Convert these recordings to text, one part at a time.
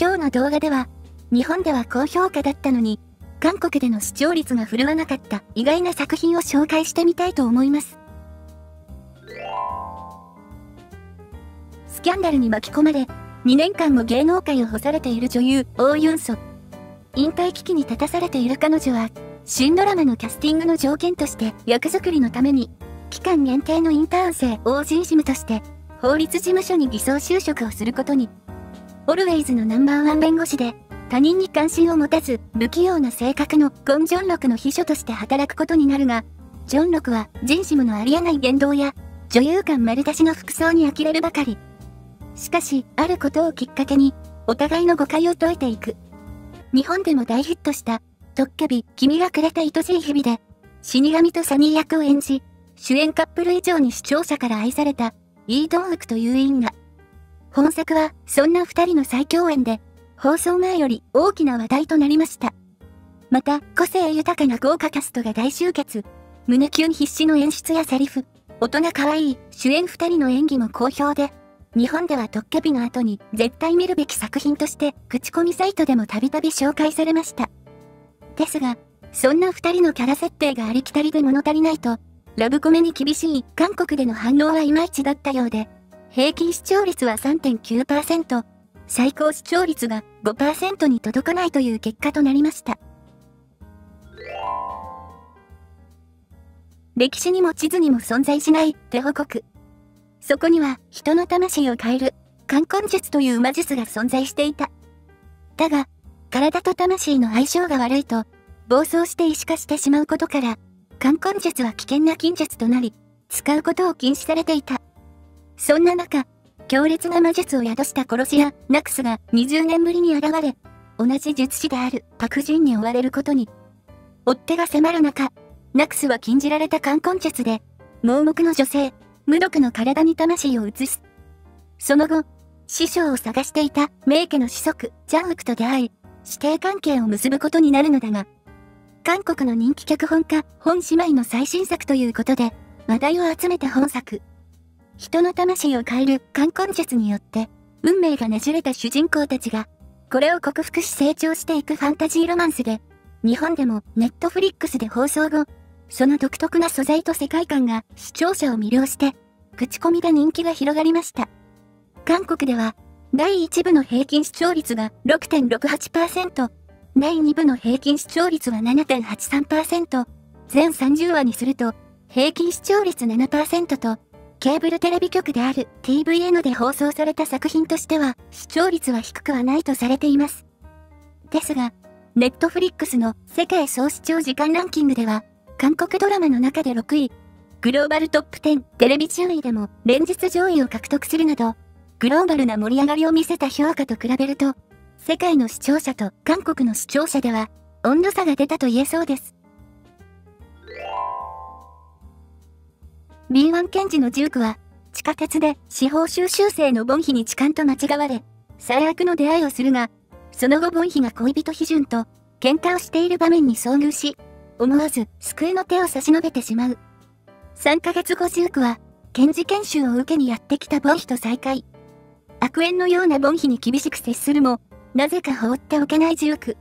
今日の動画では、日本では高評価だったのに、韓国での視聴率が振るわなかった意外な作品を紹介してみたいと思います。スキャンダルに巻き込まれ、2年間も芸能界を干されている女優、オーユンソ。引退危機に立たされている彼女は、新ドラマのキャスティングの条件として役作りのために、期間限定のインターン生 OG シムとして、法律事務所に偽装就職をすることに。オルウェイズのナンバーワン弁護士で、他人に関心を持たず、不器用な性格のゴン・ジョンロクの秘書として働くことになるが、ジョンロクはジンシムのありえない言動や、女優感丸出しの服装に呆れるばかり。しかし、あることをきっかけに、お互いの誤解を解いていく。日本でも大ヒットした、トッケビ、君がくれた愛しい日々で、死神とサニー役を演じ、主演カップル以上に視聴者から愛された、イードンウクという因果。本作は、そんな二人の再共演で、放送前より大きな話題となりました。また、個性豊かな豪華キャストが大集結。胸キュン必至の演出やセリフ、大人可愛い主演二人の演技も好評で、日本ではトッケビの後に絶対見るべき作品として口コミサイトでもたびたび紹介されました。ですが、そんな二人のキャラ設定がありきたりで物足りないと、ラブコメに厳しい韓国での反応はいまいちだったようで、平均視聴率は3.9%、最高視聴率が5%に届かないという結果となりました。歴史にも地図にも存在しない手報告。そこには人の魂を変える冠婚術という魔術が存在していた。だが、体と魂の相性が悪いと、暴走して石化してしまうことから、冠婚術は危険な禁術となり、使うことを禁止されていた。そんな中、強烈な魔術を宿した殺し屋、ナクスが20年ぶりに現れ、同じ術師であるパクジンに追われることに。追っ手が迫る中、ナクスは禁じられた冠婚術で、盲目の女性、無毒の体に魂を移す。その後、師匠を探していた名家の子息、ジャンウクと出会い、師弟関係を結ぶことになるのだが、韓国の人気脚本家、本姉妹の最新作ということで、話題を集めた本作。人の魂を変える冠婚術によって、運命がねじれた主人公たちが、これを克服し成長していくファンタジーロマンスで、日本でもネットフリックスで放送後、その独特な素材と世界観が視聴者を魅了して、口コミで人気が広がりました。韓国では、第1部の平均視聴率が6.68%、第2部の平均視聴率は7.83%、全30話にすると、平均視聴率7%と、ケーブルテレビ局である TVN で放送された作品としては、視聴率は低くはないとされています。ですが、ネットフリックスの世界総視聴時間ランキングでは、韓国ドラマの中で6位、グローバルトップ10テレビ順位でも連日上位を獲得するなど、グローバルな盛り上がりを見せた評価と比べると、世界の視聴者と韓国の視聴者では温度差が出たと言えそうです。B1 検事のジュークは、地下鉄で司法修習生のボンヒに痴漢と間違われ、最悪の出会いをするが、その後ボンヒが恋人ヒジュンと喧嘩をしている場面に遭遇し、思わず救いの手を差し伸べてしまう。3ヶ月後ジュークは、検事研修を受けにやってきたボンヒと再会。悪縁のようなボンヒに厳しく接するも、なぜか放っておけないジューク。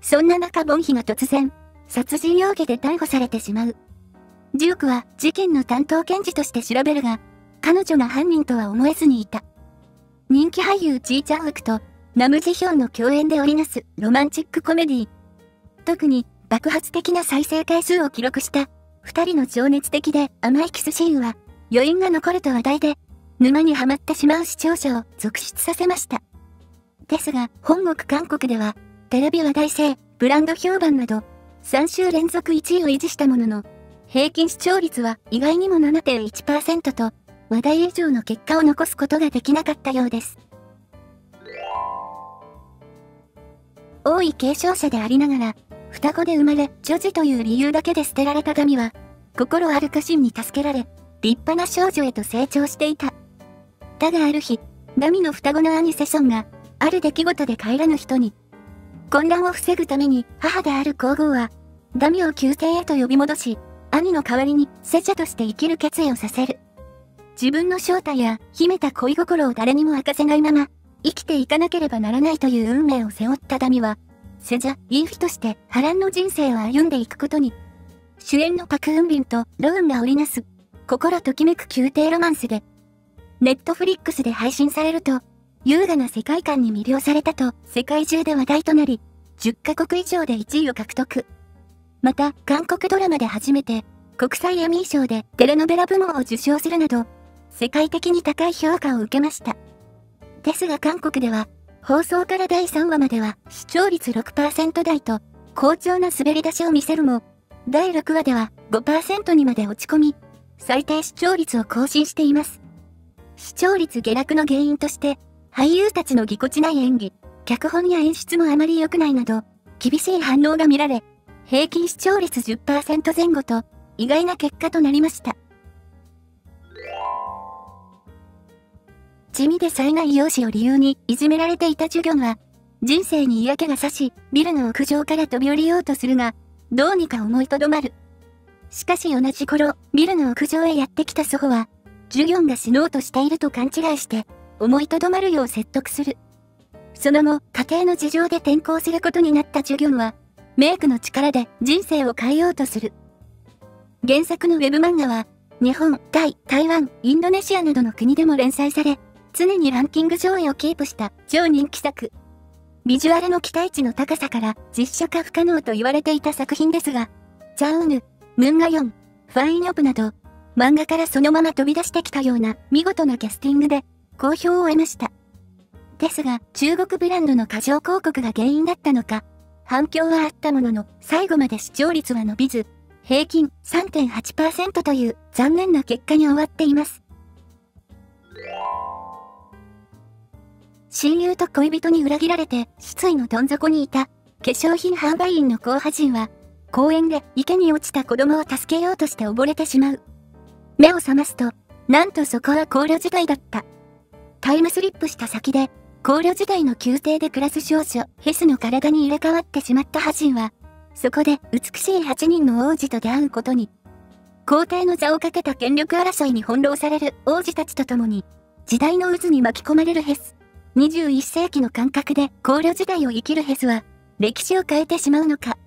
そんな中ボンヒが突然、殺人容疑で逮捕されてしまう。ジュークは事件の担当検事として調べるが、彼女が犯人とは思えずにいた。人気俳優チーチャンウクとナムジヒョンの共演で織りなすロマンチックコメディ特に爆発的な再生回数を記録した二人の情熱的で甘いキスシーンは余韻が残ると話題で沼にはまってしまう視聴者を続出させました。ですが本国韓国ではテレビ話題性、ブランド評判など3週連続1位を維持したものの平均視聴率は意外にも7.1%と話題以上の結果を残すことができなかったようです。多い継承者でありながら双子で生まれ、女児という理由だけで捨てられた神は、心ある家臣に助けられ、立派な少女へと成長していた。だがある日、ダミの双子の兄セションが、ある出来事で帰らぬ人に、混乱を防ぐために母である皇后は、ダミを宮廷へと呼び戻し、兄の代わりにセチャとして生きる決意をさせる。自分の正体や秘めた恋心を誰にも明かせないまま、生きていかなければならないという運命を背負ったダミは、セジャ・イーフィとして波乱の人生を歩んでいくことに、主演のパク・ウンビンとロウンが織りなす、心ときめく宮廷ロマンスで、ネットフリックスで配信されると、優雅な世界観に魅了されたと世界中で話題となり、10カ国以上で1位を獲得。また、韓国ドラマで初めて、国際エミー賞でテレノベラ部門を受賞するなど、世界的に高い評価を受けました。ですが韓国では、放送から第3話までは視聴率6%台と好調な滑り出しを見せるも、第6話では5%にまで落ち込み、最低視聴率を更新しています。視聴率下落の原因として、俳優たちのぎこちない演技、脚本や演出もあまり良くないなど、厳しい反応が見られ、平均視聴率10%前後と、意外な結果となりました。地味で冴えない容姿を理由にいじめられていたジュギョンは、人生に嫌気がさし、ビルの屋上から飛び降りようとするが、どうにか思いとどまる。しかし同じ頃、ビルの屋上へやってきた祖母は、ジュギョンが死のうとしていると勘違いして、思いとどまるよう説得する。その後、家庭の事情で転校することになったジュギョンは、メイクの力で人生を変えようとする。原作のウェブ漫画は、日本、タイ、台湾、インドネシアなどの国でも連載され、常にランキング上位をキープした超人気作。ビジュアルの期待値の高さから実写化不可能と言われていた作品ですが、チャウヌ、ムンガヨン、ファインオプなど、漫画からそのまま飛び出してきたような見事なキャスティングで好評を得ました。ですが、中国ブランドの過剰広告が原因だったのか、反響はあったものの、最後まで視聴率は伸びず、平均3.8%という残念な結果に終わっています。親友と恋人に裏切られて失意のどん底にいた化粧品販売員の候補人は公園で池に落ちた子供を助けようとして溺れてしまう。目を覚ますと、なんとそこは考慮時代だった。タイムスリップした先で、考慮時代の宮廷で暮らす少女、ヘスの体に入れ替わってしまったハジンは、そこで美しい8人の王子と出会うことに、皇帝の座をかけた権力争いに翻弄される王子たちと共に、時代の渦に巻き込まれるヘス。21世紀の感覚で考慮時代を生きるヘスは、歴史を変えてしまうのか。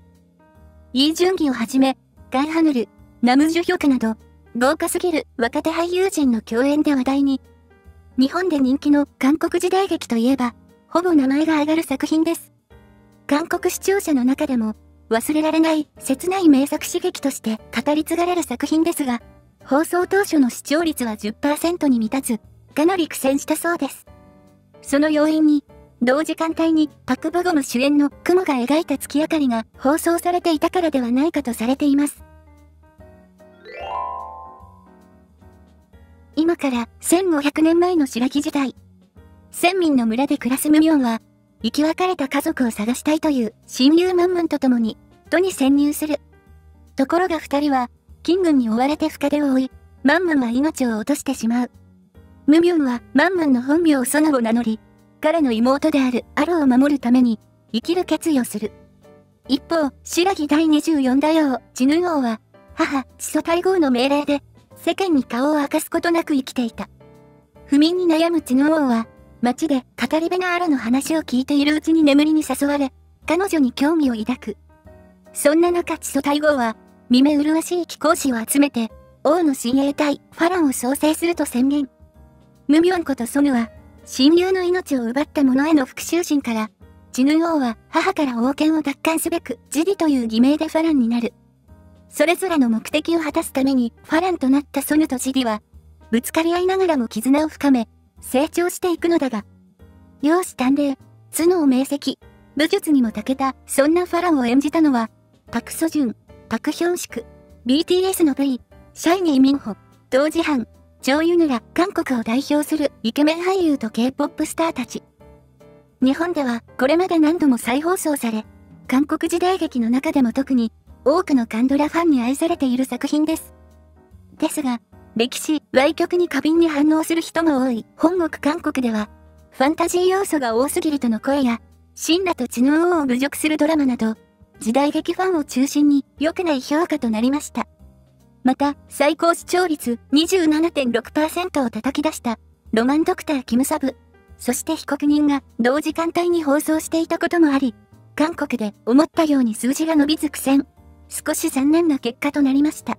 イージュンギをはじめ、ガンハヌル、ナムジュヒョクなど、豪華すぎる若手俳優陣の共演で話題に。日本で人気の韓国時代劇といえば、ほぼ名前が挙がる作品です。韓国視聴者の中でも、忘れられない切ない名作刺激として語り継がれる作品ですが、放送当初の視聴率は10%に満たず、かなり苦戦したそうです。その要因に、同時間帯にパク・ボゴム主演の雲が描いた月明かりが放送されていたからではないかとされています。今から1500年前の白木時代、先民の村で暮らすムミョンは、生き別れた家族を探したいという親友ムンムンと共に、都に潜入する。ところが二人は、金軍に追われて深手を負い、マンムンは命を落としてしまう。ムミョンはマンムンの本名をソナを名乗り、彼の妹であるアロを守るために生きる決意をする。一方、白木第24代王、チヌ王は、母、チソ大号の命令で、世間に顔を明かすことなく生きていた。不眠に悩むチヌ王は、街で語り部がアロの話を聞いているうちに眠りに誘われ、彼女に興味を抱く。そんな中、チソ大号は、見目麗しい貴公子を集めて、王の親衛隊、ファランを創生すると宣言。ムミョンことソヌは、親友の命を奪った者への復讐心から、チヌ王は母から王権を奪還すべく、ジディという偽名でファランになる。それぞれの目的を果たすために、ファランとなったソヌとジディは、ぶつかり合いながらも絆を深め、成長していくのだが、容姿端麗、頭脳明晰、武術にも長けた、そんなファランを演じたのは、パクソジュン、パクヒョンシク、BTS の V、シャイニーミンホ、同時班、チョウユヌら韓国を代表するイケメン俳優と K-POP スターたち。日本ではこれまで何度も再放送され、韓国時代劇の中でも特に多くのカンドラファンに愛されている作品です。ですが、歴史、歪曲に過敏に反応する人も多い本国韓国では、ファンタジー要素が多すぎるとの声や、神羅と知能王を侮辱するドラマなど、時代劇ファンを中心に良くない評価となりました。また、最高視聴率27.6%を叩き出した、ロマンドクターキムサブ、そして被告人が同時間帯に放送していたこともあり、韓国で思ったように数字が伸びず苦戦。少し残念な結果となりました。